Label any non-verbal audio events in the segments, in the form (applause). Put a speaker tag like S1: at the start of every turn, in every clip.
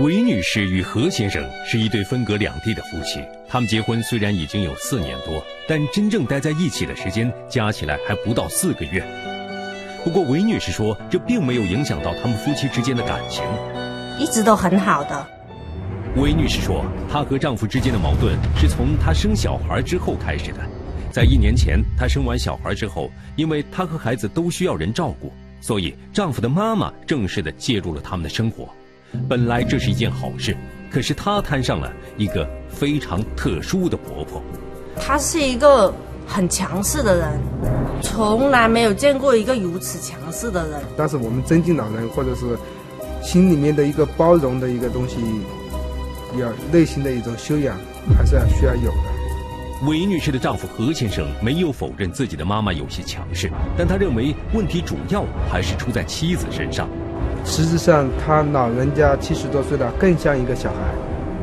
S1: 韦女士与何先生是一对分隔两地的夫妻，他们结婚虽然已经有四年多，但真正待在一起的时间加起来还不到四个月。不过韦女士说，这并没有影响到他们夫妻之间的感情，
S2: 一直都很好的。
S1: 韦女士说，她和丈夫之间的矛盾是从她生小孩之后开始的。在一年前，她生完小孩之后，因为她和孩子都需要人照顾，所以丈夫的妈妈正式的介入了他们的生活。本来这是一件好事，可是她摊上了一个非常特殊的婆婆。
S2: 她是一个很强势的人，从来没有见过一个如此强势的人。
S3: 但是我们尊敬老人，或者是心里面的一个包容的一个东西，要内心的一种修养，还是要需要有的。
S1: 韦女士的丈夫何先生没有否认自己的妈妈有些强势，但他认为问题主要还是出在妻子身上。
S3: 实际上，他老人家七十多岁了，更像一个小孩，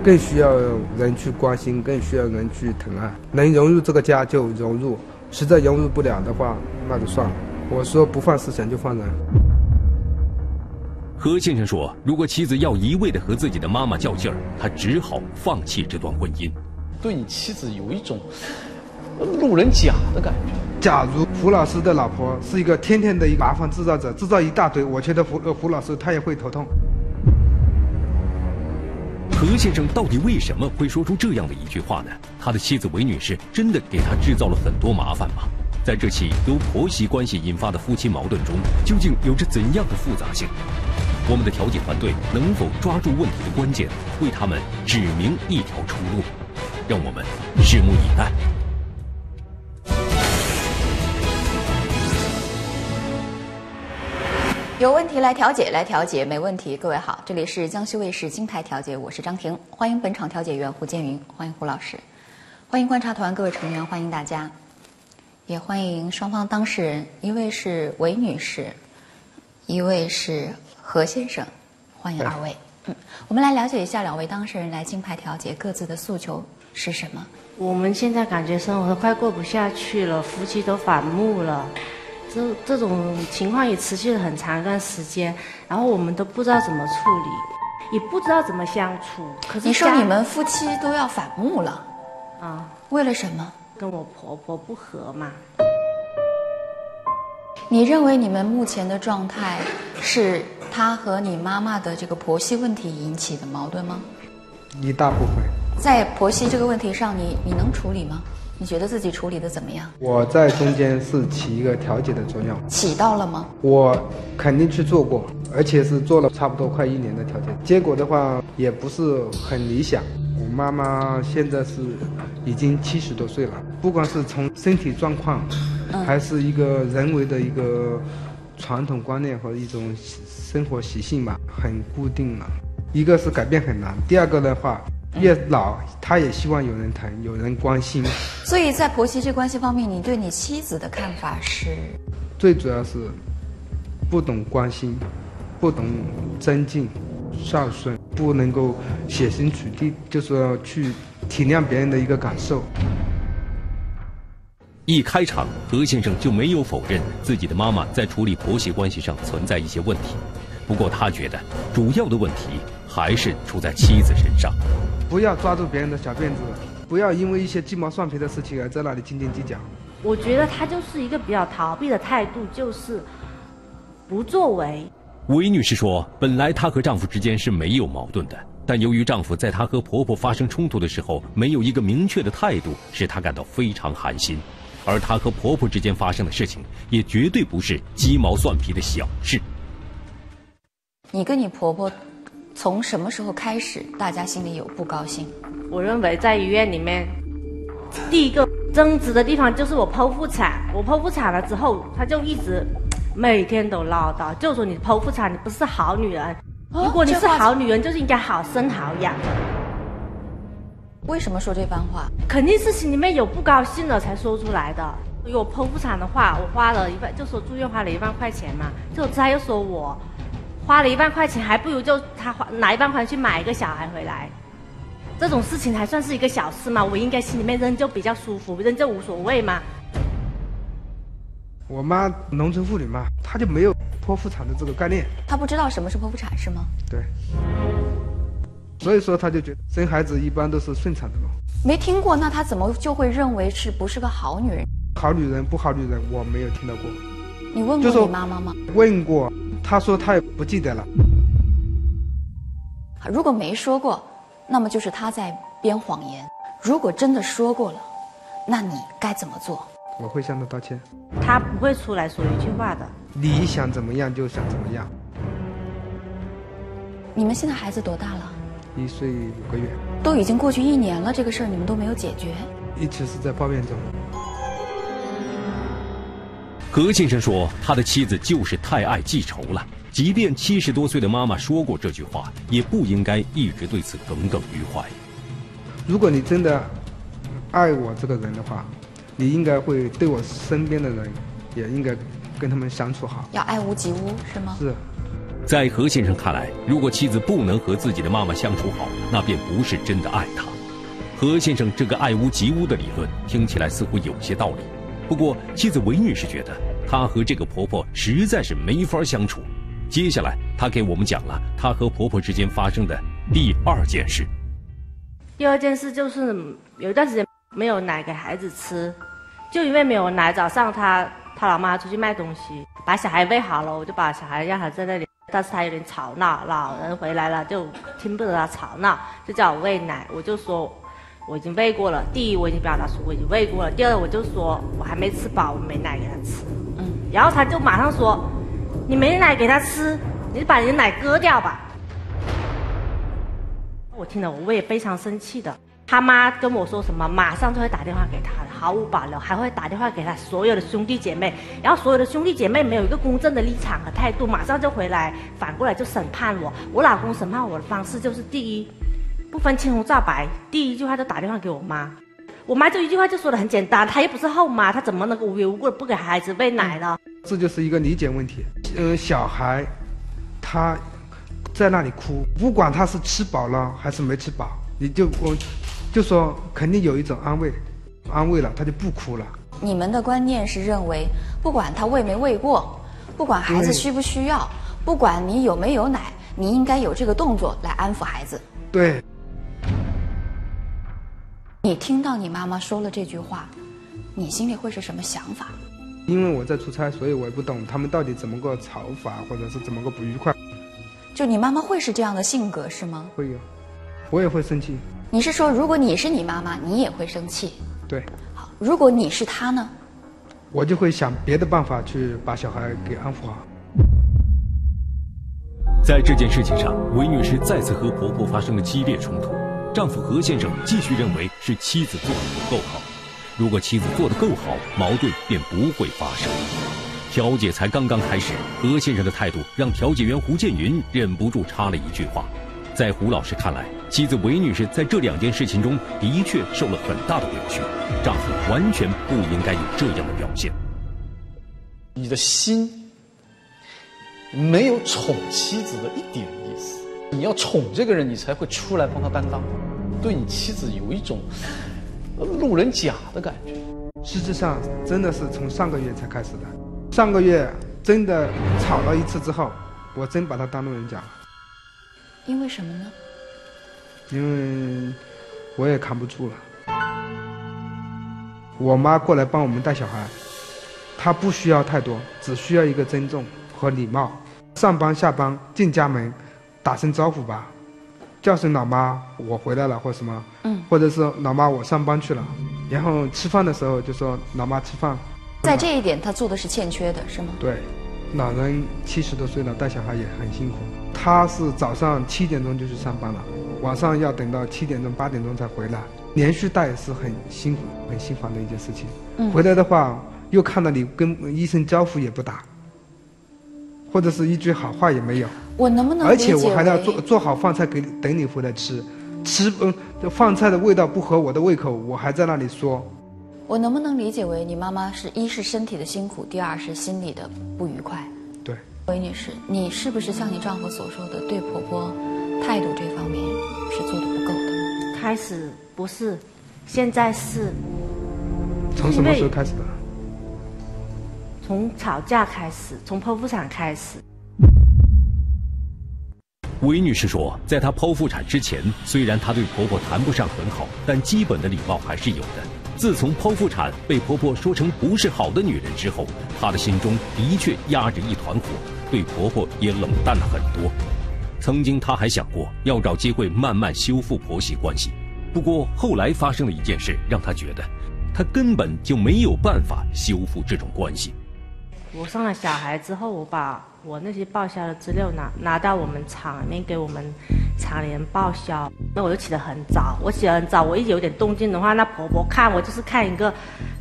S3: 更需要人去关心，更需要人去疼爱。能融入这个家就融入，实在融入不了的话，那就算了。我说不放思想就放人。
S1: 何先生说，如果妻子要一味的和自己的妈妈较劲儿，他只好放弃这段婚姻。
S4: 对你妻子有一种路人甲的感觉。
S3: 假如胡老师的老婆是一个天天的一个麻烦制造者，制造一大堆，我觉得胡呃胡老师他也会头痛。
S1: 何先生到底为什么会说出这样的一句话呢？他的妻子韦女士真的给他制造了很多麻烦吗？在这起由婆媳关系引发的夫妻矛盾中，究竟有着怎样的复杂性？我们的调解团队能否抓住问题的关键，为他们指明一条出路？让我们拭目以待。
S5: 有问题来调解，来调解没问题。各位好，这里是江西卫视金牌调解，我是张婷，欢迎本场调解员胡建云，欢迎胡老师，欢迎观察团各位成员，欢迎大家，也欢迎双方当事人，一位是韦女士，一位是何先生，欢迎二位。嗯，我们来了解一下两位当事人来金牌调解各自的诉求是什么。
S2: 我们现在感觉生活快过不下去了，夫妻都反目了。这这种情况也持续了很长一段时间，然后我们都不知道怎么处理，也不知道怎么相处。可是
S5: 你说你们夫妻都要反目了，
S2: 啊，
S5: 为了什么？
S2: 跟我婆婆不和嘛。
S5: 你认为你们目前的状态是他和你妈妈的这个婆媳问题引起的矛盾吗？
S3: 一大部分。
S5: 在婆媳这个问题上，你你能处理吗？你觉得自己处理的怎么样？
S3: 我在中间是起一个调解的作用，
S5: 起到了吗？
S3: 我肯定去做过，而且是做了差不多快一年的调解，结果的话也不是很理想。我妈妈现在是已经七十多岁了，不管是从身体状况，还是一个人为的一个传统观念和一种生活习性吧，很固定了。一个是改变很难，第二个的话。越老，他也希望有人疼，有人关心。
S5: 所以在婆媳这关系方面，你对你妻子的看法是？
S3: 最主要是不懂关心，不懂尊敬、孝顺，不能够设身处地，就是要去体谅别人的一个感受。
S1: 一开场，何先生就没有否认自己的妈妈在处理婆媳关系上存在一些问题，不过他觉得主要的问题还是出在妻子身上。
S3: 不要抓住别人的小辫子，不要因为一些鸡毛蒜皮的事情而在那里斤斤计较。
S2: 我觉得他就是一个比较逃避的态度，就是不作为。
S1: 韦女士说，本来她和丈夫之间是没有矛盾的，但由于丈夫在她和婆婆发生冲突的时候没有一个明确的态度，使她感到非常寒心。而她和婆婆之间发生的事情，也绝对不是鸡毛蒜皮的小事。
S5: 你跟你婆婆。从什么时候开始，大家心里有不高兴？
S2: 我认为在医院里面，第一个争执的地方就是我剖腹产。我剖腹产了之后，他就一直每天都唠叨，就说你剖腹产，你不是好女人。如果你是好女人，就是应该好生好养。
S5: 为什么说这番话？
S2: 肯定是心里面有不高兴了才说出来的。如果剖腹产的话，我花了一万，就说住院花了一万块钱嘛，就他又说我。花了一万块钱，还不如就他花拿一万块钱去买一个小孩回来，这种事情还算是一个小事嘛？我应该心里面扔就比较舒服，扔就无所谓嘛。
S3: 我妈农村妇女嘛，她就没有剖腹产的这个概念。
S5: 她不知道什么是剖腹产是吗？
S3: 对。所以说她就觉得生孩子一般都是顺产的嘛。
S5: 没听过，那她怎么就会认为是不是个好女人？
S3: 好女人不好女人，我没有听到过。
S5: 你问过你妈妈吗？
S3: 问过，她说他也不记得了。
S5: 如果没说过，那么就是他在编谎言；如果真的说过了，那你该怎么做？
S3: 我会向他道歉。
S2: 他不会出来说一句话的。
S3: 你想怎么样就想怎么样。
S5: 你们现在孩子多大了？
S3: 一岁五个月，
S5: 都已经过去一年了，这个事儿你们都没有解决。
S3: 一直是在抱怨中。
S1: 何先生说，他的妻子就是太爱记仇了。即便七十多岁的妈妈说过这句话，也不应该一直对此耿耿于怀。
S3: 如果你真的爱我这个人的话，你应该会对我身边的人，也应该跟他们相处好。
S5: 要爱屋及乌是吗？
S3: 是，
S1: 在何先生看来，如果妻子不能和自己的妈妈相处好，那便不是真的爱她。何先生这个爱屋及乌的理论听起来似乎有些道理，不过妻子韦女士觉得她和这个婆婆实在是没法相处。接下来，她给我们讲了她和婆婆之间发生的第二件事。
S2: 第二件事就是有一段时间没有奶给孩子吃，就因为没有奶，早上她她老妈出去卖东西，把小孩喂好了，我就把小孩让他在那里，但是他有点吵闹，老人回来了就听不得他吵闹，就叫我喂奶，我就说我已经喂过了。第一，我已经表达出我已经喂过了；第二，我就说我还没吃饱，我没奶给他吃。嗯，然后他就马上说，你没奶给他吃，你把你的奶割掉吧。我听了，我也非常生气的。他妈跟我说什么，马上就会打电话给他，毫无保留，还会打电话给他所有的兄弟姐妹。然后所有的兄弟姐妹没有一个公正的立场和态度，马上就回来，反过来就审判我。我老公审判我的方式就是：第一，不分青红皂白，第一句话就打电话给我妈。我妈就一句话就说的很简单，她又不是后妈，她怎么能够无缘无故的不给孩子喂奶呢？
S3: 这就是一个理解问题。呃，小孩他在那里哭，不管他是吃饱了还是没吃饱，你就我就说肯定有一种安慰，安慰了他就不哭了。
S5: 你们的观念是认为，不管他喂没喂过，不管孩子需不需要，不管你有没有奶，你应该有这个动作来安抚孩子。
S3: 对，
S5: 你听到你妈妈说了这句话，你心里会是什么想法？
S3: 因为我在出差，所以我也不懂他们到底怎么个吵法，或者是怎么个不愉快，
S5: 就你妈妈会是这样的性格是吗？
S3: 会有，我也会生气。
S5: 你是说，如果你是你妈妈，你也会生气？
S3: 对，
S5: 好，如果你是她呢？
S3: 我就会想别的办法去把小孩给安抚好。
S1: 在这件事情上，韦女士再次和婆婆发生了激烈冲突。丈夫何先生继续认为是妻子做的不够好，如果妻子做的够好，矛盾便不会发生。调解才刚刚开始，何先生的态度让调解员胡建云忍不住插了一句话：在胡老师看来，妻子韦女士在这两件事情中的确受了很大的委屈，丈夫完全不应该有这样的表现。
S4: 你的心没有宠妻子的一点。你要宠这个人，你才会出来帮他担当，对你妻子有一种呃路人甲的感觉。
S3: 实际上真的是从上个月才开始的，上个月真的吵了一次之后，我真把他当路人甲了，
S5: 因为什么呢？
S3: 因为我也扛不住了。我妈过来帮我们带小孩，她不需要太多，只需要一个尊重和礼貌。上班下班进家门，打声招呼吧，叫声老妈，我回来了或什么，
S5: 嗯，
S3: 或者是老妈我上班去了，然后吃饭的时候就说老妈吃饭。
S5: 在这一点，他做的是欠缺的，是吗？
S3: 对，老人七十多岁了，带小孩也很辛苦。他是早上七点钟就去上班了，晚上要等到七点钟、八点钟才回来，连续带是很辛苦、很心烦的一件事情。
S5: 嗯
S3: 回来的话，又看到你跟医生招呼也不打，或者是一句好话也没有，
S5: 我能不能
S3: 而
S5: 理解
S3: 且我还要做做好饭菜给你等你回来吃，吃嗯、这饭菜的味道不合我的胃口，我还在那里说，
S5: 我能不能理解为你妈妈是一是身体的辛苦，第二是心里的不愉快？
S3: 对。
S5: 韦女士，你是不是像你丈夫所说的，对婆婆态度这方面是做的不够的？
S2: 开始不是，现在是
S3: 从什么时候开始的？
S2: 从吵架开始，从剖腹产开始。
S1: 韦女士说，在她剖腹产之前，虽然她对婆婆谈不上很好，但基本的礼貌还是有的。自从剖腹产被婆婆说成不是好的女人之后，她的心中的确压着一团火，对婆婆也冷淡了很多。曾经她还想过要找机会慢慢修复婆媳关系，不过后来发生了一件事，让她觉得，她根本就没有办法修复这种关系。
S2: 我生了小孩之后，我把我那些报销的资料拿拿到我们厂里面给我们厂里人报销。那我就起得很早，我起得很早，我一有点动静的话，那婆婆看我就是看一个，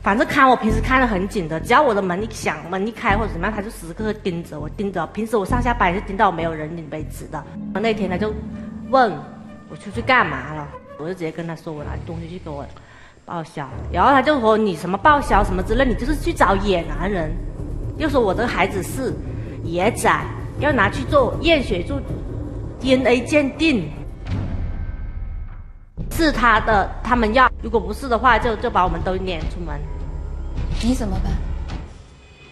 S2: 反正看我平时看得很紧的，只要我的门一响，门一开或者怎么样，她就时时刻刻盯着我，盯着。平时我上下班也是盯到没有人领为止的。那天她就问我出去干嘛了，我就直接跟她说我拿东西去给我报销，然后她就说你什么报销什么之类，你就是去找野男人。又说我这个孩子是野仔，要拿去做验血做 DNA 鉴定，是他的，他们要，如果不是的话，就就把我们都撵出门。
S5: 你怎么办？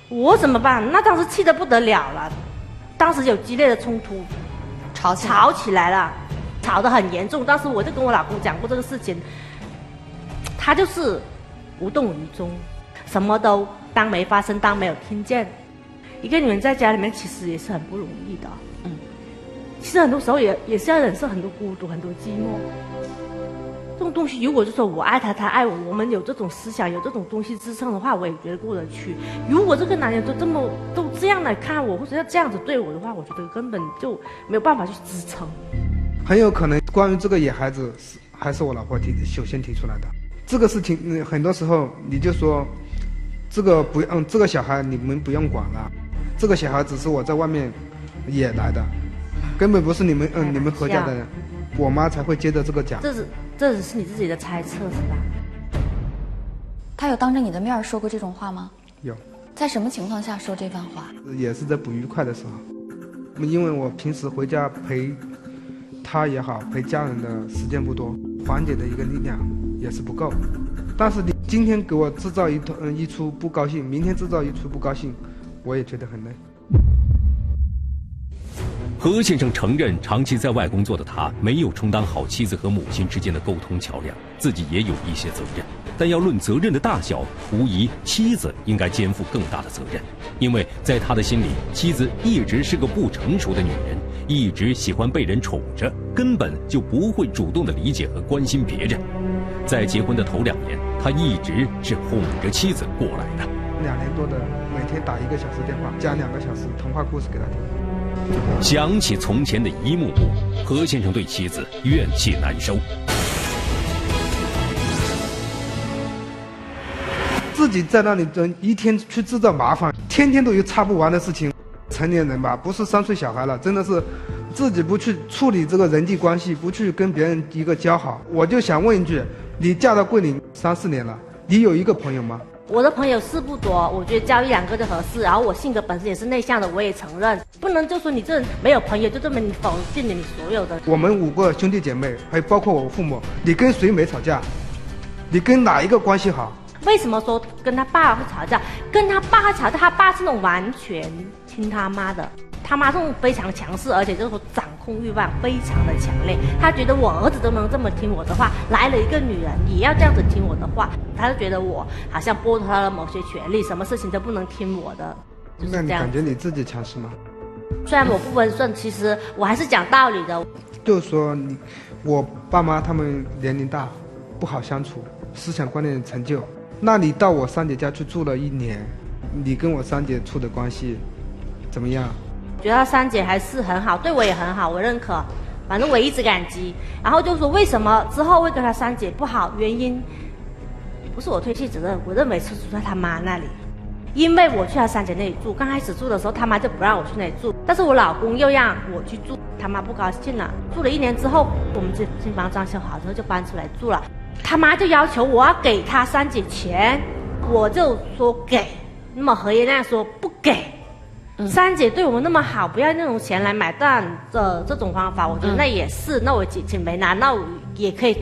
S2: 我怎么办？那当时气得不得了了，当时有激烈的冲突，
S5: 吵起
S2: 吵起来了，吵得很严重。当时我就跟我老公讲过这个事情，他就是无动于衷，什么都。当没发生，当没有听见。一个女人在家里面其实也是很不容易的，嗯。其实很多时候也也是要忍受很多孤独，很多寂寞。这种东西，如果就说我爱他，他爱我，我们有这种思想，有这种东西支撑的话，我也觉得过得去。如果这个男人都这么都这样来看我，或者要这样子对我的话，我觉得根本就没有办法去支撑。
S3: 很有可能，关于这个野孩子，是还是我老婆提首先提出来的。这个事情，很多时候你就说。这个不，嗯，这个小孩你们不用管了，这个小孩只是我在外面野来的，根本不是你们，嗯，你们何家的人，我妈才会接着这个讲。
S2: 这是，这只是你自己的猜测是吧？
S5: 他有当着你的面说过这种话吗？
S3: 有。
S5: 在什么情况下说这番话？
S3: 也是在不愉快的时候，因为我平时回家陪他也好，陪家人的时间不多，缓解的一个力量也是不够。但是你今天给我制造一团嗯一出不高兴，明天制造一出不高兴，我也觉得很累。
S1: 何先生承认，长期在外工作的他没有充当好妻子和母亲之间的沟通桥梁，自己也有一些责任。但要论责任的大小，无疑妻子应该肩负更大的责任，因为在他的心里，妻子一直是个不成熟的女人，一直喜欢被人宠着，根本就不会主动的理解和关心别人。在结婚的头两年。他一直是哄着妻子过来的，
S3: 两年多的，每天打一个小时电话，讲两个小时童话故事给他听。
S1: 想起从前的一幕幕，何先生对妻子怨气难收。
S3: 自己在那里争，一天去制造麻烦，天天都有擦不完的事情。成年人吧，不是三岁小孩了，真的是自己不去处理这个人际关系，不去跟别人一个交好。我就想问一句。你嫁到桂林三四年了，你有一个朋友吗？
S2: 我的朋友是不多，我觉得交一两个就合适。然后我性格本身也是内向的，我也承认，不能就说你这没有朋友就证明你否定了你所有的。
S3: 我们五个兄弟姐妹，还有包括我父母，你跟谁没吵架？你跟哪一个关系好？
S2: 为什么说跟他爸会吵架？跟他爸吵架，他爸是那种完全听他妈的。他妈这种非常强势，而且就是说掌控欲望非常的强烈。他觉得我儿子都能这么听我的话，来了一个女人也要这样子听我的话，他就觉得我好像剥夺他的某些权利，什么事情都不能听我的。
S3: 那你感觉你自己强势吗？
S2: 虽然我不温顺，其实我还是讲道理的。
S3: 就是说你，我爸妈他们年龄大，不好相处，思想观念陈旧。那你到我三姐家去住了一年，你跟我三姐处的关系怎么样？
S2: 觉得三姐还是很好，对我也很好，我认可。反正我一直感激。然后就说为什么之后会跟他三姐不好？原因不是我推卸责任，我认为是出在他妈那里。因为我去他三姐那里住，刚开始住的时候他妈就不让我去那里住，但是我老公又让我去住，他妈不高兴了。住了一年之后，我们这新房装修好之后就搬出来住了，他妈就要求我要给他三姐钱，我就说给。那么何爷亮说不给。三姐对我们那么好，不要那种钱来买断的这种方法，我觉得那也是。那我姐姐没拿，那我也可以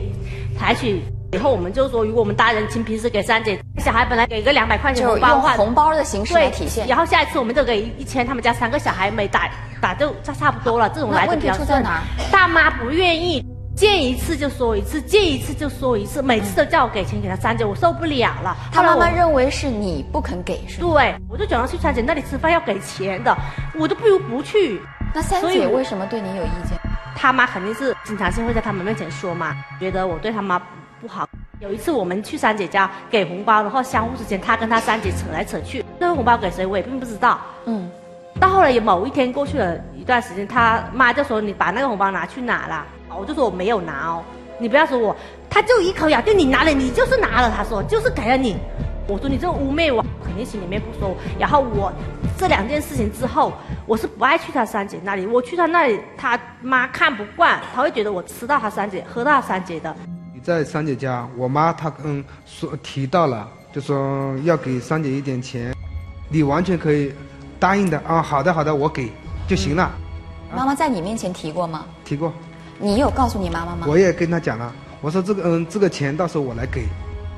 S2: 采取。以后我们就说，如果我们大人请平时给三姐小孩本来给个两百块钱红包的话，
S5: 红包的形式来体现。
S2: 然后下一次我们就给一千，他们家三个小孩每打打就差差不多了，这种来的
S5: 那问题
S2: 比较顺
S5: 出在哪？
S2: 大妈不愿意。见一次就说一次，见一次就说一次，每次都叫我给钱给他三姐，我受不了了。
S5: 他妈妈认为是你不肯给，是吗？
S2: 对，我就讲到去三姐那里吃饭要给钱的，我都不如不去。
S5: 那三姐为什么对你有意见？
S2: 他妈肯定是经常性会在他们面前说嘛，觉得我对他妈不好。有一次我们去三姐家给红包，然后相互之间他跟他三姐扯来扯去，那个红包给谁我也并不知道。
S5: 嗯，
S2: 到后来有某一天过去了一段时间，他妈就说你把那个红包拿去哪了？我就说我没有拿哦，你不要说我，他就一口咬定你拿了，你就是拿了，他说就是给了你。我说你这个污蔑我，肯定心里面不说。然后我这两件事情之后，我是不爱去他三姐那里。我去他那里，他妈看不惯，他会觉得我吃到他三姐，喝到他三姐的。
S3: 你在三姐家，我妈她嗯说提到了，就说要给三姐一点钱，你完全可以答应的啊，好的好的，我给就行了。
S5: 妈妈在你面前提过吗？
S3: 提过，
S5: 你有告诉你妈妈吗？
S3: 我也跟她讲了，我说这个嗯这个钱到时候我来给，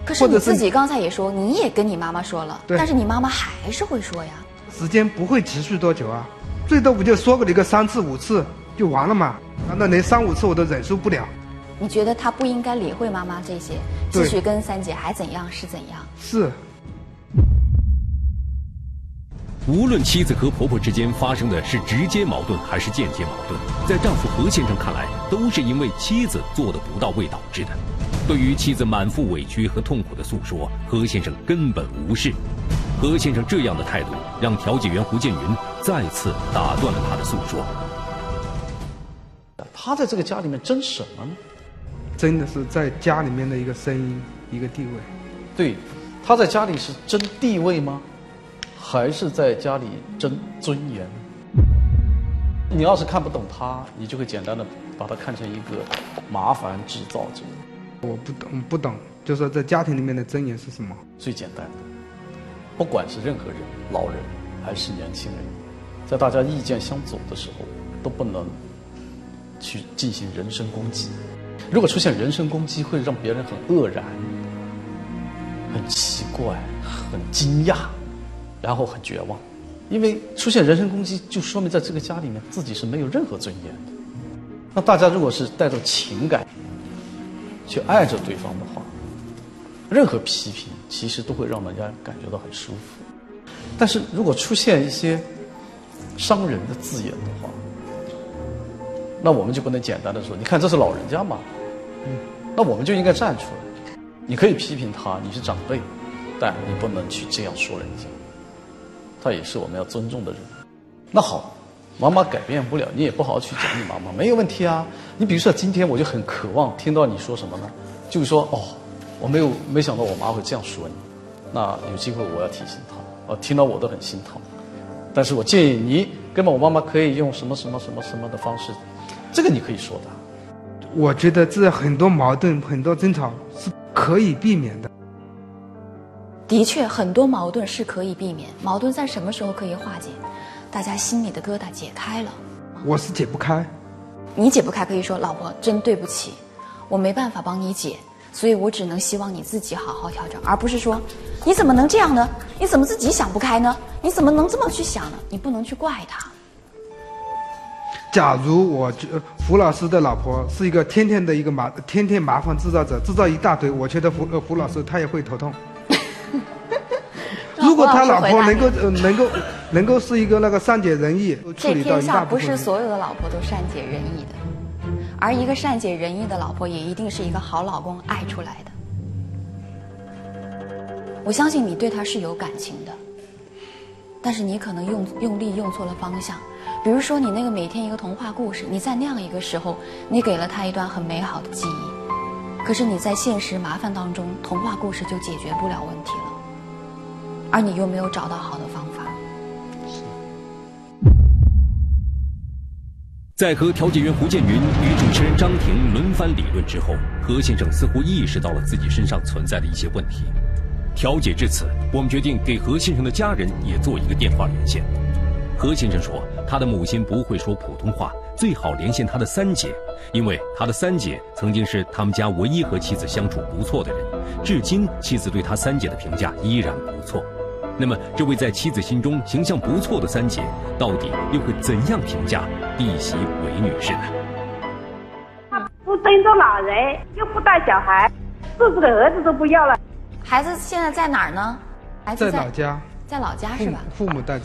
S5: 可是你自己刚才也说，你也跟你妈妈说了，
S3: 对
S5: 但是你妈妈还是会说呀。
S3: 时间不会持续多久啊，最多不就说个你个三次五次就完了嘛？难道连三五次我都忍受不了？
S5: 你觉得她不应该理会妈妈这些，继续跟三姐还怎样是怎样？
S3: 是。
S1: 无论妻子和婆婆之间发生的是直接矛盾还是间接矛盾，在丈夫何先生看来，都是因为妻子做的不到位导致的。对于妻子满腹委屈和痛苦的诉说，何先生根本无视。何先生这样的态度，让调解员胡建云再次打断了他的诉说。
S4: 他在这个家里面争什么呢？
S3: 真的是在家里面的一个声音，一个地位。
S4: 对，他在家里是争地位吗？还是在家里争尊严？你要是看不懂他，你就会简单的把他看成一个麻烦制造者。
S3: 我不懂，不懂，就说在家庭里面的尊严是什么？
S4: 最简单的，不管是任何人，老人还是年轻人，在大家意见相左的时候，都不能去进行人身攻击。如果出现人身攻击，会让别人很愕然、很奇怪、很惊讶，然后很绝望。因为出现人身攻击，就说明在这个家里面自己是没有任何尊严的。那大家如果是带着情感去爱着对方的话，任何批评其实都会让人家感觉到很舒服。但是如果出现一些伤人的字眼的话，那我们就不能简单的说，你看这是老人家嘛，嗯，那我们就应该站出来。你可以批评他，你是长辈，但你不能去这样说人家。他也是我们要尊重的人。那好，妈妈改变不了，你也不好好去讲你妈妈，没有问题啊。你比如说今天我就很渴望听到你说什么呢？就是说哦，我没有没想到我妈会这样说你，那有机会我要提醒她，哦，听到我都很心疼。但是我建议你跟我妈妈可以用什么什么什么什么的方式，这个你可以说的。
S3: 我觉得这很多矛盾、很多争吵是可以避免的。
S5: 的确，很多矛盾是可以避免。矛盾在什么时候可以化解？大家心里的疙瘩解开了，
S3: 我是解不开，
S5: 你解不开，可以说老婆真对不起，我没办法帮你解，所以我只能希望你自己好好调整，而不是说你怎么能这样呢？你怎么自己想不开呢？你怎么能这么去想呢？你不能去怪他。
S3: 假如我觉胡老师的老婆是一个天天的一个麻天天麻烦制造者，制造一大堆，我觉得胡胡老师他也会头痛。如果他老婆能够呃能够能够是一个那个善解人意，处
S5: 这
S3: 理到
S5: 天下不是所有的老婆都善解人意的，而一个善解人意的老婆也一定是一个好老公爱出来的。我相信你对他是有感情的，但是你可能用用力用错了方向。比如说，你那个每天一个童话故事，你在那样一个时候，你给了他一段很美好的记忆，可是你在现实麻烦当中，童话故事就解决不了问题了，而你又没有找到好的方法。
S1: 在和调解员胡建云与主持人张婷轮番理论之后，何先生似乎意识到了自己身上存在的一些问题。调解至此，我们决定给何先生的家人也做一个电话连线。何先生说，他的母亲不会说普通话，最好连线他的三姐，因为他的三姐曾经是他们家唯一和妻子相处不错的人。至今妻子对他三姐的评价依然不错。那么，这位在妻子心中形象不错的三姐，到底又会怎样评价弟媳韦女士呢？
S6: 她不尊重老人，又不带小孩，自己的儿子都不要了。
S5: 孩子现在在哪儿呢？孩子
S3: 在老家，
S5: 在老家是吧？
S3: 父母带着。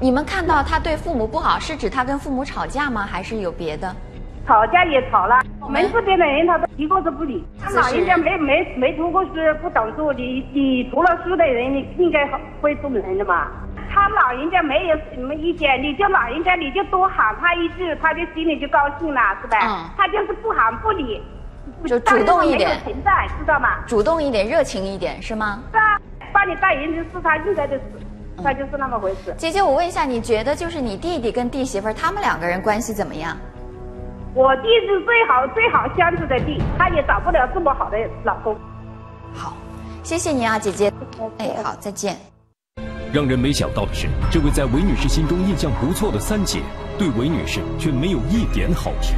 S5: 你们看到他对父母不好，是指他跟父母吵架吗？还是有别的？
S6: 吵架也吵了，我们这边的人他都一个都不理。他老人家没没没读过书，不懂事，你你读了书的人，你应该会做人的嘛。他老人家没有什么意见，你就老人家你就多喊他一句，他就心里就高兴了，是吧？
S5: 嗯
S6: 他就是不喊不理，
S5: 就主动一点
S6: 存在，知道吗？
S5: 主动一点，热情一点，是吗？
S6: 是啊，帮你带人是他应该的事，
S5: 嗯
S6: 他就是那么回事。
S5: 姐姐，我问一下，你觉得就是你弟弟跟弟媳妇他们两个人关系怎么样？
S6: 我弟是最好最好相处的弟，他也找不了这么好的老公。
S5: 好，谢谢你啊，姐姐。哎，好，再见。
S1: 让人没想到的是，这位在韦女士心中印象不错的三姐，对韦女士却没有一点好评。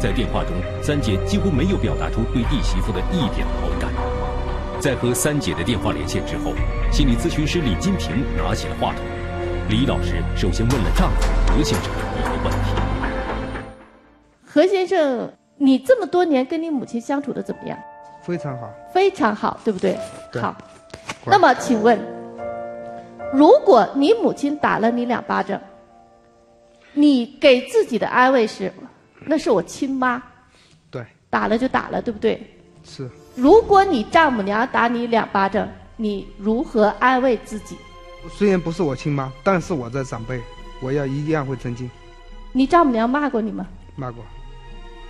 S1: 在电话中，三姐几乎没有表达出对弟媳妇的一点好感。在和三姐的电话连线之后，心理咨询师李金平拿起了话筒。李老师首先问了丈夫何先生一个问题：
S7: 何先生，你这么多年跟你母亲相处的怎么样？
S3: 非常好。
S7: 非常好，对不对？
S3: 对
S7: 好。那么，请问，如果你母亲打了你两巴掌，你给自己的安慰是，那是我亲妈，
S3: 对，
S7: 打了就打了，对不对？
S3: 是
S7: 如果你丈母娘打你两巴掌，你如何安慰自己？
S3: 虽然不是我亲妈，但是我的长辈，我要一样会尊敬。
S7: 你丈母娘骂过你吗？
S3: 骂过，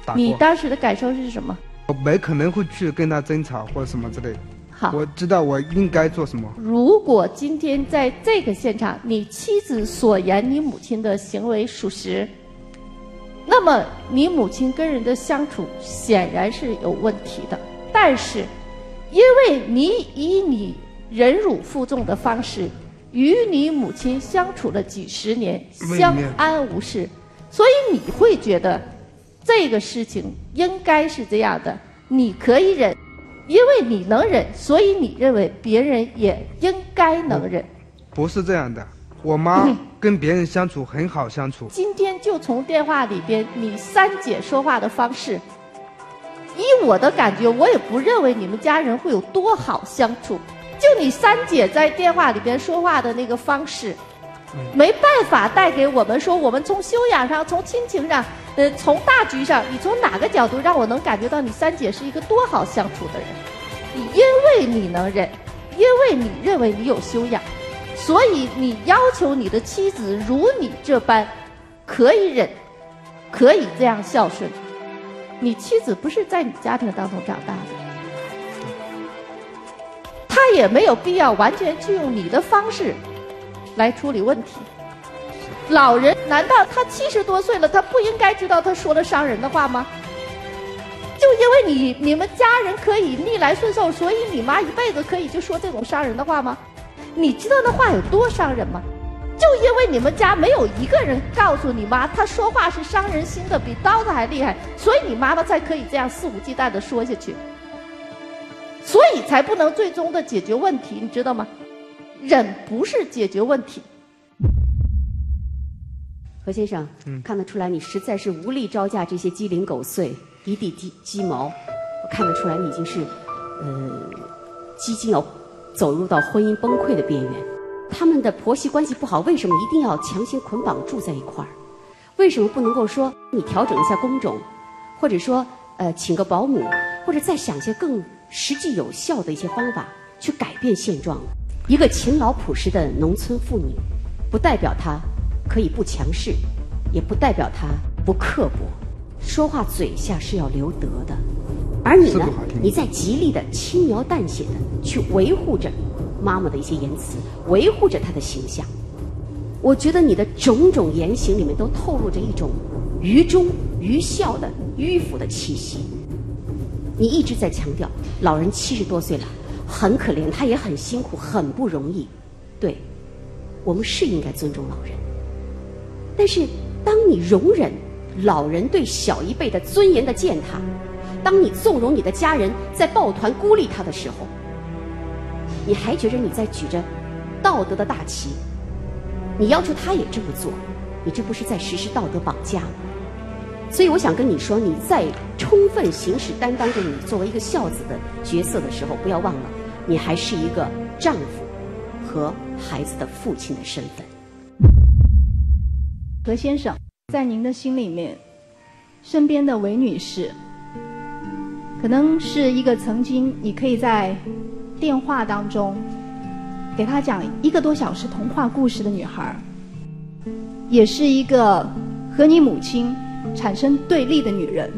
S3: 打
S7: 你，当时的感受是什么？
S3: 我没可能会去跟他争吵或者什么之类的。
S7: 好，
S3: 我知道我应该做什么。
S7: 如果今天在这个现场，你妻子所言你母亲的行为属实，那么你母亲跟人的相处显然是有问题的。但是，因为你以你忍辱负重的方式与你母亲相处了几十年，相安无事，所以你会觉得这个事情应该是这样的，你可以忍。因为你能忍，所以你认为别人也应该能忍。
S3: 不是这样的，我妈 (laughs) 跟别人相处很好相处。
S7: 今天就从电话里边你三姐说话的方式，依我的感觉，我也不认为你们家人会有多好相处。就你三姐在电话里边说话的那个方式，没办法带给我们说，我们从修养上、从亲情上、呃，从大局上，你从哪个角度让我能感觉到你三姐是一个多好相处的人？你因为你能忍，因为你认为你有修养，所以你要求你的妻子如你这般可以忍，可以这样孝顺。你妻子不是在你家庭当中长大的，她也没有必要完全去用你的方式来处理问题。老人难道他七十多岁了，他不应该知道他说了伤人的话吗？就因为你你们家人可以逆来顺受，所以你妈一辈子可以就说这种伤人的话吗？你知道那话有多伤人吗？就因为你们家没有一个人告诉你妈，她说话是伤人心的，比刀子还厉害，所以你妈妈才可以这样肆无忌惮的说下去，所以才不能最终的解决问题，你知道吗？忍不是解决问题。
S8: 何先生，
S3: 嗯
S8: 看得出来你实在是无力招架这些鸡零狗碎、一地鸡鸡毛，我看得出来你已经是，呃，几近要走入到婚姻崩溃的边缘。他们的婆媳关系不好，为什么一定要强行捆绑住在一块儿？为什么不能够说你调整一下工种，或者说呃请个保姆，或者再想一些更实际有效的一些方法去改变现状呢？一个勤劳朴实的农村妇女，不代表她可以不强势，也不代表她不刻薄。说话嘴下是要留德的，而你呢你在极力的轻描淡写的去维护着妈妈的一些言辞，维护着她的形象。我觉得你的种种言行里面都透露着一种愚忠愚孝的迂腐的气息。你一直在强调老人七十多岁了，很可怜，他也很辛苦，很不容易。对，我们是应该尊重老人。但是，当你容忍老人对小一辈的尊严的践踏，当你纵容你的家人在抱团孤立他的时候，你还觉着你在举着道德的大旗，你要求他也这么做，你这不是在实施道德绑架吗？所以我想跟你说，你在充分行使担当着你作为一个孝子的角色的时候，不要忘了，你还是一个丈夫和孩子的父亲的身份。
S9: 何先生，在您的心里面，身边的韦女士，可能是一个曾经你可以在电话当中给她讲一个多小时童话故事的女孩，也是一个和你母亲产生对立的女人，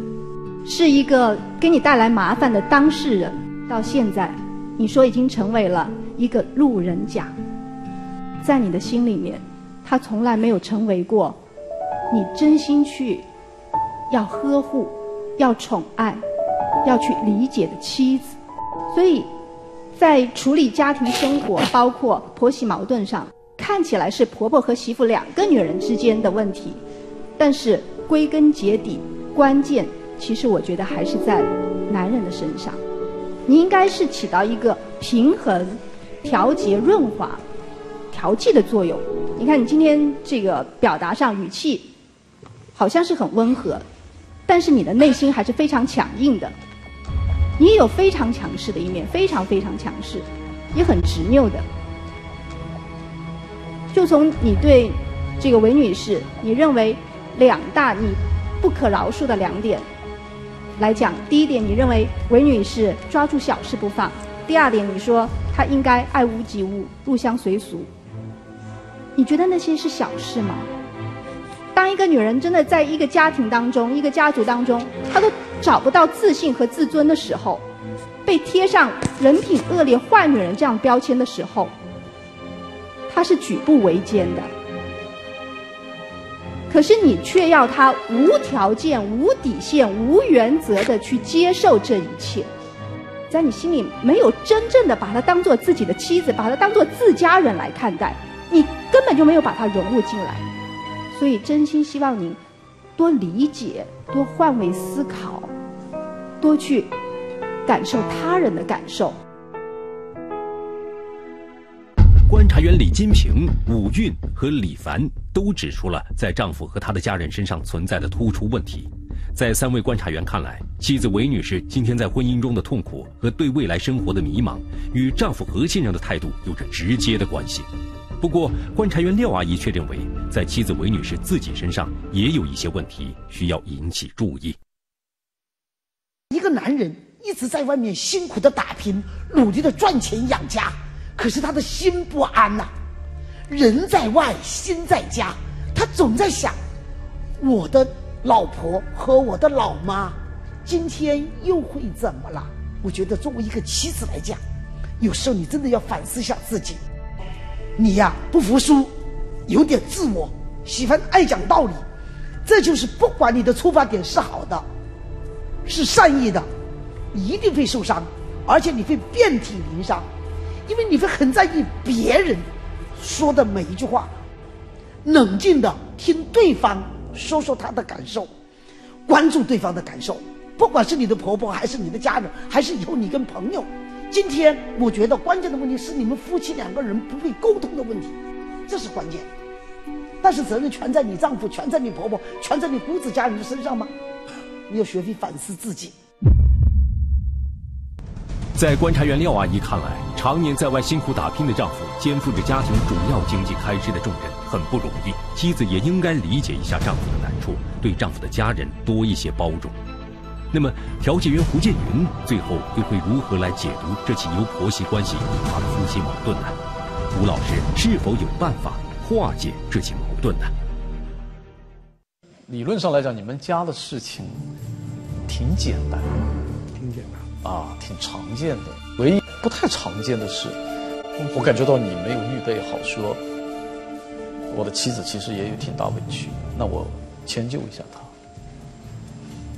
S9: 是一个给你带来麻烦的当事人。到现在，你说已经成为了一个路人甲，在你的心里面。他从来没有成为过你真心去要呵护、要宠爱、要去理解的妻子，所以在处理家庭生活，包括婆媳矛盾上，看起来是婆婆和媳妇两个女人之间的问题，但是归根结底，关键其实我觉得还是在男人的身上。你应该是起到一个平衡、调节、润滑。调剂的作用，你看你今天这个表达上语气，好像是很温和，但是你的内心还是非常强硬的。你有非常强势的一面，非常非常强势，也很执拗的。就从你对这个韦女士，你认为两大你不可饶恕的两点来讲，第一点，你认为韦女士抓住小事不放；第二点，你说她应该爱屋及乌，入乡随俗。你觉得那些是小事吗？当一个女人真的在一个家庭当中、一个家族当中，她都找不到自信和自尊的时候，被贴上人品恶劣、坏女人这样标签的时候，她是举步维艰的。可是你却要她无条件、无底线、无原则的去接受这一切，在你心里没有真正的把她当做自己的妻子，把她当做自家人来看待。你根本就没有把他融入进来，所以真心希望您多理解、多换位思考、多去感受他人的感受。
S1: 观察员李金平、武运和李凡都指出了在丈夫和他的家人身上存在的突出问题。在三位观察员看来，妻子韦女士今天在婚姻中的痛苦和对未来生活的迷茫，与丈夫何先生的态度有着直接的关系。不过，观察员廖阿姨却认为，在妻子韦女士自己身上也有一些问题需要引起注意。
S10: 一个男人一直在外面辛苦的打拼，努力的赚钱养家，可是他的心不安呐。人在外，心在家，他总在想：我的老婆和我的老妈，今天又会怎么了？我觉得，作为一个妻子来讲，有时候你真的要反思一下自己。你呀，不服输，有点自我，喜欢爱讲道理，这就是不管你的出发点是好的，是善意的，一定会受伤，而且你会遍体鳞伤，因为你会很在意别人说的每一句话，冷静的听对方说说他的感受，关注对方的感受，不管是你的婆婆还是你的家人，还是以后你跟朋友。今天我觉得关键的问题是你们夫妻两个人不会沟通的问题，这是关键。但是责任全在你丈夫，全在你婆婆，全在你姑子家人的身上吗？你要学会反思自己。
S1: 在观察员廖阿姨看来，常年在外辛苦打拼的丈夫肩负着家庭主要经济开支的重任，很不容易。妻子也应该理解一下丈夫的难处，对丈夫的家人多一些包容。那么，调解员胡建云最后又会如何来解读这起由婆媳关系引发的夫妻矛盾呢？胡老师是否有办法化解这起矛盾呢？
S4: 理论上来讲，你们家的事情挺简单，
S3: 挺简单
S4: 啊，挺常见的。唯一不太常见的是，我感觉到你没有预备好，说我的妻子其实也有挺大委屈，那我迁就一下她。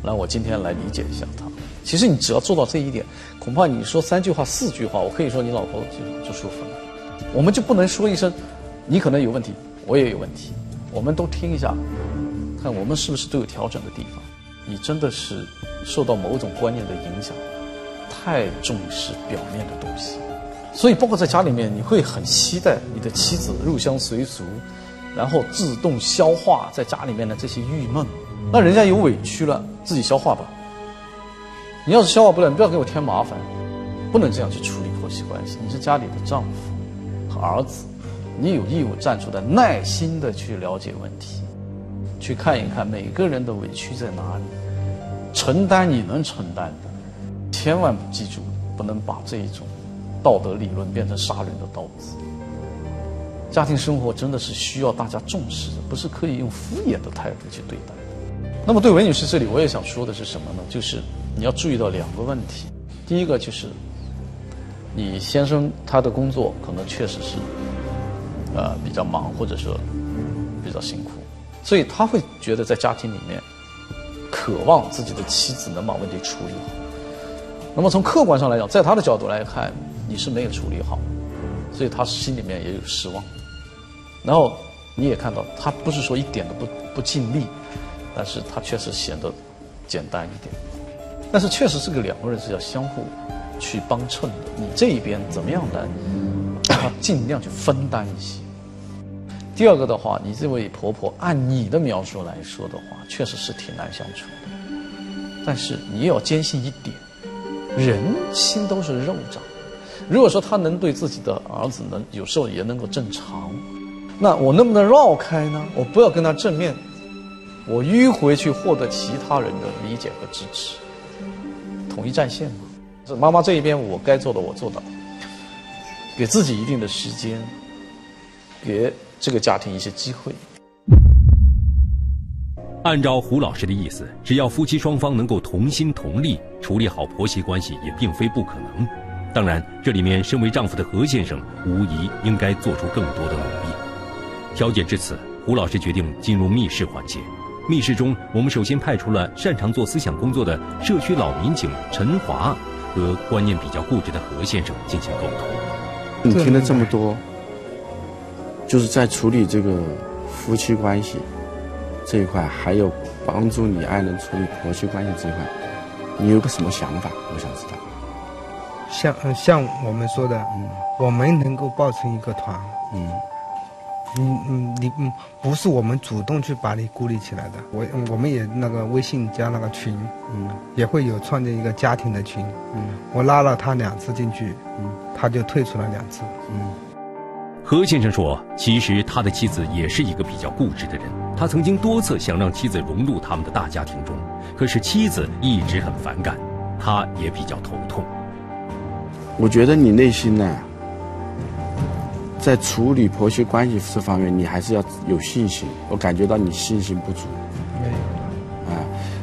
S4: 那我今天来理解一下她。其实你只要做到这一点，恐怕你说三句话、四句话，我可以说你老婆就就舒服了。我们就不能说一声，你可能有问题，我也有问题，我们都听一下，看我们是不是都有调整的地方。你真的是受到某种观念的影响，太重视表面的东西，所以包括在家里面，你会很期待你的妻子入乡随俗，然后自动消化在家里面的这些郁闷。那人家有委屈了，自己消化吧。你要是消化不了，你不要给我添麻烦，不能这样去处理婆媳关系。你是家里的丈夫和儿子，你有义务站出来，耐心的去了解问题，去看一看每个人的委屈在哪里，承担你能承担的，千万记住，不能把这一种道德理论变成杀人的刀子。家庭生活真的是需要大家重视的，不是可以用敷衍的态度去对待。那么对韦女士这里，我也想说的是什么呢？就是你要注意到两个问题。第一个就是，你先生他的工作可能确实是，呃比较忙，或者说比较辛苦，所以他会觉得在家庭里面，渴望自己的妻子能把问题处理好。那么从客观上来讲，在他的角度来看，你是没有处理好，所以他心里面也有失望。然后你也看到，他不是说一点都不不尽力。但是他确实显得简单一点，但是确实是个两个人是要相互去帮衬的。你这一边怎么样来，尽量去分担一些。第二个的话，你这位婆婆按你的描述来说的话，确实是挺难相处的。但是你也要坚信一点，人心都是肉长。如果说他能对自己的儿子能有时候也能够正常，那我能不能绕开呢？我不要跟他正面。我迂回去获得其他人的理解和支持，统一战线嘛。这妈妈这一边，我该做的我做到，给自己一定的时间，给这个家庭一些机会。
S1: 按照胡老师的意思，只要夫妻双方能够同心同力处理好婆媳关系，也并非不可能。当然，这里面身为丈夫的何先生无疑应该做出更多的努力。调解至此，胡老师决定进入密室环节。密室中，我们首先派出了擅长做思想工作的社区老民警陈华和观念比较固执的何先生进行沟通。
S11: 你听了这么多，就是在处理这个夫妻关系这一块，还有帮助你爱人处理婆媳关系这一块，你有个什么想法？我想知道。
S3: 像像我们说的，嗯，我们能够抱成一个团，嗯。嗯嗯，你嗯不是我们主动去把你孤立起来的，我我们也那个微信加那个群，嗯，也会有创建一个家庭的群，嗯，我拉了他两次进去，嗯，他就退出了两次，嗯。
S1: 何先生说，其实他的妻子也是一个比较固执的人，他曾经多次想让妻子融入他们的大家庭中，可是妻子一直很反感，他也比较头痛。
S11: 我觉得你内心呢？在处理婆媳关系这方面，你还是要有信心。我感觉到你信心不足，没有啊。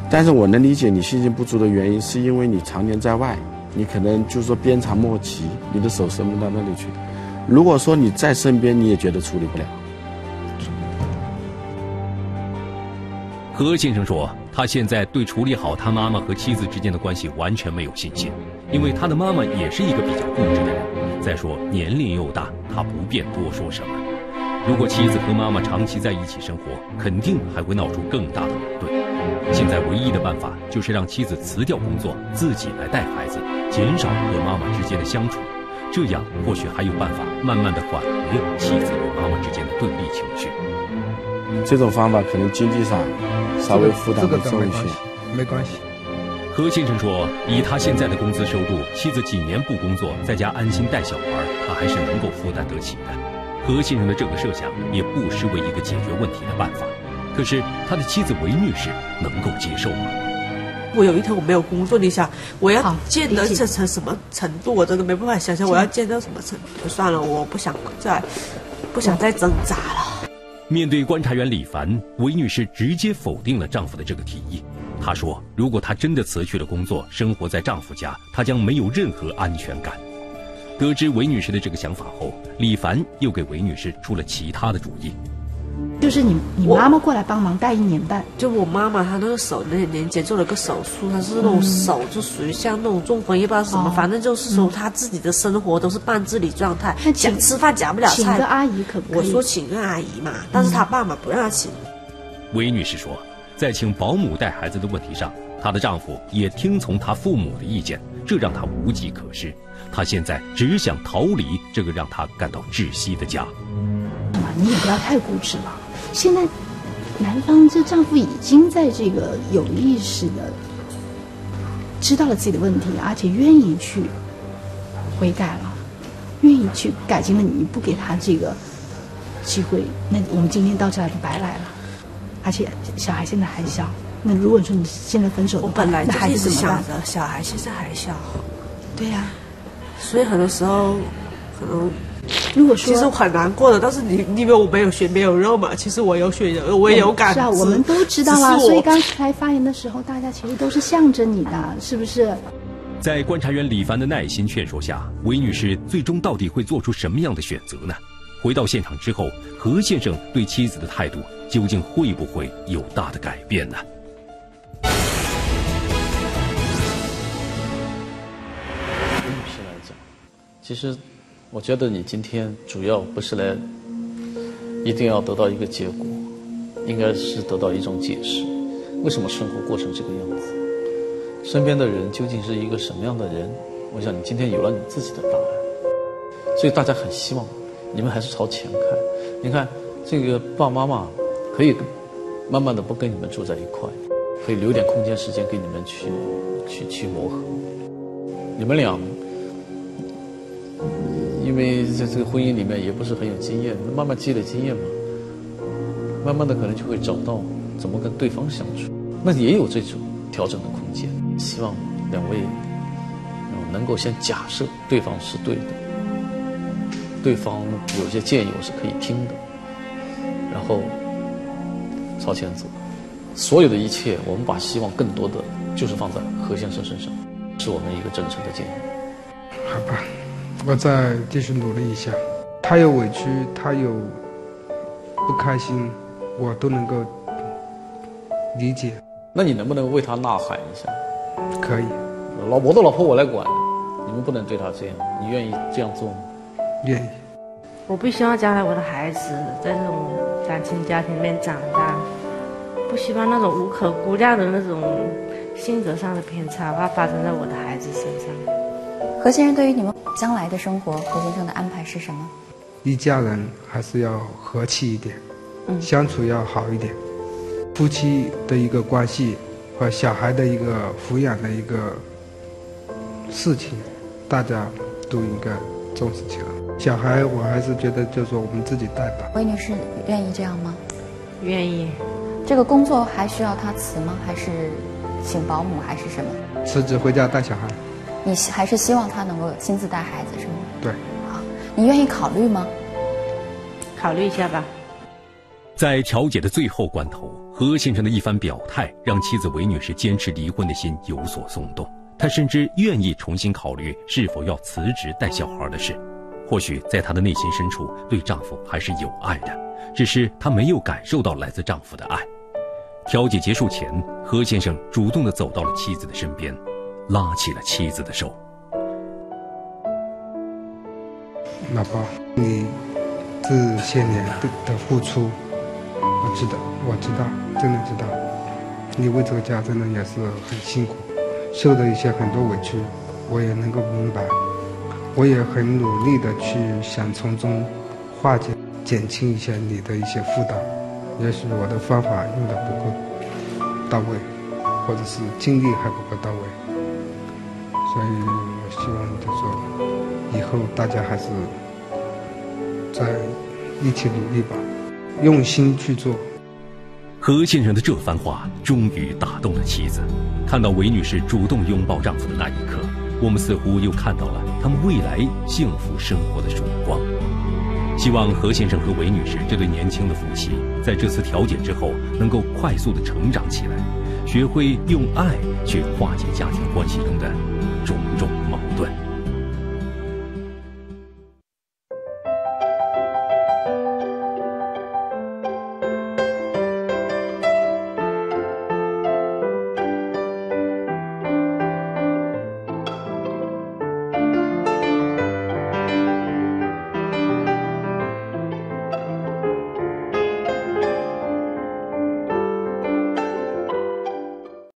S11: 但是我能理解你信心不足的原因，是因为你常年在外，你可能就是说鞭长莫及，你的手伸不到那里去。如果说你在身边，你也觉得处理不了。
S1: 何先生说，他现在对处理好他妈妈和妻子之间的关系完全没有信心，因为他的妈妈也是一个比较固执的人。再说年龄又大，他不便多说什么。如果妻子和妈妈长期在一起生活，肯定还会闹出更大的矛盾。现在唯一的办法就是让妻子辞掉工作，自己来带孩子，减少和妈妈之间的相处。这样或许还有办法慢慢的缓和妻子与妈妈之间的对立情绪。
S11: 这种方法可能经济上稍微负担更重一些，
S3: 没关系。
S1: 何先生说：“以他现在的工资收入，妻子几年不工作，在家安心带小孩，他还是能够负担得起的。”何先生的这个设想也不失为一个解决问题的办法。可是他的妻子韦女士能够接受吗？
S12: 我有一天我没有工作，你想我要贱到这成什么程度？我真的没办法想象我要贱到什么程度。算了，我不想再不想再挣扎了。
S1: 面对观察员李凡，韦女士直接否定了丈夫的这个提议。她说：“如果她真的辞去了工作，生活在丈夫家，她将没有任何安全感。”得知韦女士的这个想法后，李凡又给韦女士出了其他的主意，
S9: 就是你你妈妈过来帮忙带一年半。
S12: 就我妈妈，她那个手那年前做了个手术，她是那种手就属于像那种中风，也不知道什么，反正就是说她自己的生活都是半自理状态，想吃饭夹不了菜。
S9: 请个阿姨可不可
S12: 以？我说请个阿姨嘛，但是她爸爸不让她请。
S1: 韦女士说。在请保姆带孩子的问题上，她的丈夫也听从她父母的意见，这让她无计可施。她现在只想逃离这个让她感到窒息的家。
S9: 你也不要太固执了。现在，男方这丈夫已经在这个有意识的知道了自己的问题，而且愿意去悔改了，愿意去改进了。你不给他这个机会，那我们今天到这儿就白来了。而且小孩现在还小，那如果说你现在分手的话，
S12: 我本来就
S9: 那孩
S12: 一直
S9: 子怎么办
S12: 想？着小孩现在还小，
S9: 对呀、
S12: 所以很多时候可能。
S9: 如果说
S12: 其实我很难过的，但是你你以为我没有血没有肉嘛？其实我有血有，我也有感知。
S9: 是啊，我们都知道了。
S12: 只是我
S9: 所以刚才发言的时候，大家其实都是向着你的，是不是？
S1: 在观察员李凡的耐心劝说下，韦女士最终到底会做出什么样的选择呢？回到现场之后，何先生对妻子的态度究竟会不会有大的改变呢？
S4: 对女士来讲，其实我觉得你今天主要不是来一定要得到一个结果，应该是得到一种解释，为什么生活过成这个样子，身边的人究竟是一个什么样的人？我想你今天有了你自己的答案，所以大家很希望你们还是朝前看。你看这个爸爸妈妈可以慢慢的不跟你们住在一块，可以留点空间时间给你们去去去磨合。你们俩因为在这个婚姻里面也不是很有经验，慢慢积累经验嘛，慢慢的可能就会找到怎么跟对方相处，那也有这种调整的空间。希望两位能够先假设对方是对的，对方有些建议我是可以听的，然后朝前走。所有的一切，我们把希望更多的就是放在何先生身上，是我们一个真诚的建议。
S3: 好吧，我再继续努力一下。他有委屈，他有不开心，我都能够理解。
S4: 那你能不能为他呐喊一下？
S3: 可以。
S4: 老我的老婆我来管，你们不能对他这样。你愿意这样做吗？
S3: 愿意。
S2: 我不希望将来我的孩子在这种单亲家庭里面长大，不希望那种无可估量的那种性格上的偏差怕发生在我的孩子身上。
S5: 何先生对于你们将来的生活，何先生的安排是什么？
S3: 一家人还是要和气一点，
S5: 嗯
S3: 相处要好一点，夫妻的一个关系和小孩的一个抚养的一个事情，大家都应该重视起来。小孩，我还是觉得就是说我们自己带吧。
S5: 魏女士愿意这样吗？
S2: 愿意。
S5: 这个工作还需要他辞吗？还是请保姆，还是什么？
S3: 辞职回家带小孩，
S5: 你还是希望他能够亲自带孩子，是吗？
S3: 对。
S5: 好你愿意考虑吗？
S2: 考虑一下吧。
S1: 在调解的最后关头，何先生的一番表态让妻子韦女士坚持离婚的心有所松动。她甚至愿意重新考虑是否要辞职带小孩的事。或许在她的内心深处，对丈夫还是有爱的，只是她没有感受到来自丈夫的爱。调解结束前，何先生主动地走到了妻子的身边，拉起了妻子的手。
S3: 老婆，你这些年的的付出，我知道，我知道，真的知道，你为这个家真的也是很辛苦，受的一些很多委屈，我也能够明白，我也很努力的去想从中化解、减轻一些你的一些负担，也许我的方法用的不够到位，或者是精力还不够到位，所以我希望就说。以后大家还是在一起努力吧，用心去做。
S1: 何先生的这番话终于打动了妻子。看到韦女士主动拥抱丈夫的那一刻，我们似乎又看到了他们未来幸福生活的曙光。希望何先生和韦女士这对年轻的夫妻，在这次调解之后，能够快速的成长起来，学会用爱去化解家庭关系中的种。